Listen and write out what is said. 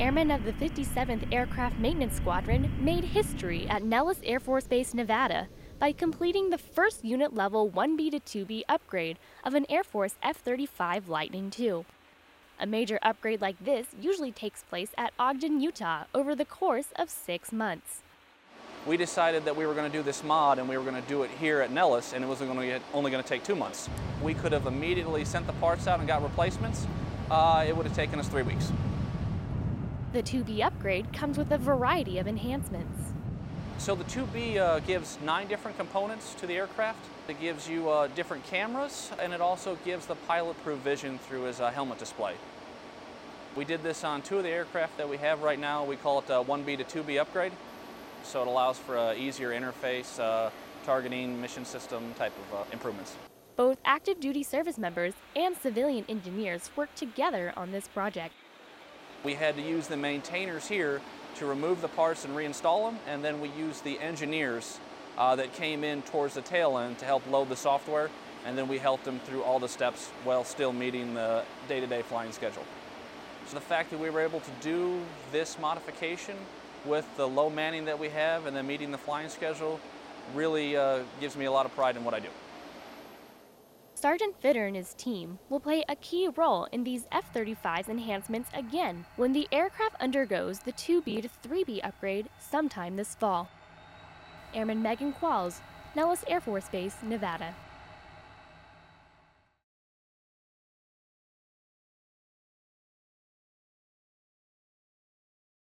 Airmen of the 57th Aircraft Maintenance Squadron made history at Nellis Air Force Base, Nevada by completing the first unit level 1B to 2B upgrade of an Air Force F 35 Lightning II. A major upgrade like this usually takes place at Ogden, Utah over the course of six months. We decided that we were going to do this mod and we were going to do it here at Nellis and it was only going to take two months. We could have immediately sent the parts out and got replacements. Uh, it would have taken us three weeks. The 2B upgrade comes with a variety of enhancements. So the 2B uh, gives nine different components to the aircraft. It gives you uh, different cameras and it also gives the pilot proof vision through his uh, helmet display. We did this on two of the aircraft that we have right now. We call it a 1B to 2B upgrade. So it allows for an easier interface, uh, targeting, mission system type of uh, improvements. Both active duty service members and civilian engineers work together on this project. We had to use the maintainers here to remove the parts and reinstall them, and then we used the engineers uh, that came in towards the tail end to help load the software, and then we helped them through all the steps while still meeting the day-to-day -day flying schedule. So the fact that we were able to do this modification with the low manning that we have and then meeting the flying schedule really uh, gives me a lot of pride in what I do. Sergeant Fitter and his team will play a key role in these F-35's enhancements again when the aircraft undergoes the 2B to 3B upgrade sometime this fall. Airman Megan Qualls, Nellis Air Force Base, Nevada.